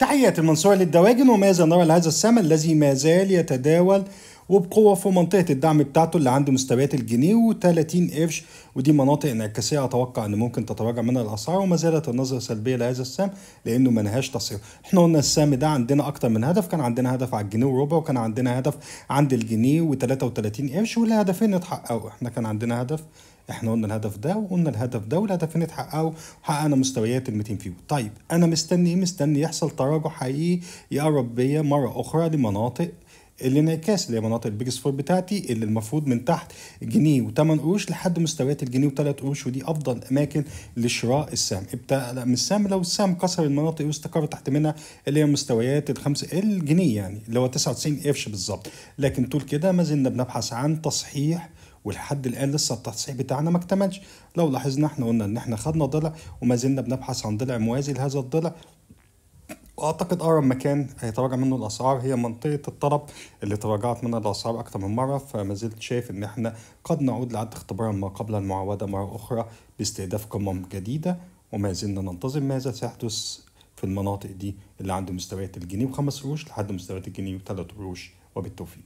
تحيات المنصورة للدواجن وماذا نرى لهذا السهم الذي ما زال يتداول وبقوة في منطقة الدعم بتاعته اللي عند مستويات الجنيه و30 قرش. ودي مناطق انعكاسية أتوقع إن ممكن تتراجع منها الأسعار وما زالت النظرة سلبية لهذا السهم لأنه ما نهاش تصحيح. إحنا قلنا السهم ده عندنا أكتر من هدف كان عندنا هدف على الجنيه وربع وكان عندنا هدف عند الجنيه و33 قرش والهدفين اتحققوا. إحنا كان عندنا هدف إحنا قلنا الهدف ده وقلنا الهدف ده والهدفين اتحققوا وحققنا مستويات ال 200 Fibo. طيب أنا مستني مستني يحصل تراجع حقيقي يقرب بيا مرة أخرى لمناطق الانعكاس مناطق البيجس four بتاعتي اللي المفروض من تحت جنيه و8 قروش لحد مستويات الجنيه و3 قروش ودي أفضل أماكن لشراء السهم. ابدا من السهم لو السهم كسر المناطق واستقر تحت منها اللي هي مستويات الخمسة الجنيه يعني اللي هو 99 قرش بالظبط. لكن طول كده ما زلنا بنبحث عن تصحيح ولحد الآن لسه التصحيح بتاعنا ما اكتملش. لو لاحظنا إحنا قلنا إن إحنا خدنا ضلع وما زلنا بنبحث عن ضلع موازي لهذا الضلع. وأعتقد أقرب مكان هيتراجع منه الأسعار هي منطقة الطلب اللي تراجعت منها الأسعار أكتر من مرة فما زلت شايف إن إحنا قد نعود لعد اختبار ما قبل المعاودة مرة أخرى باستهداف قمم جديدة وما زلنا ننتظر ماذا سيحدث في المناطق دي اللي عند مستويات الجنيه وخمس قروش لحد مستويات الجنيه وثلاث قروش وبالتوفيق.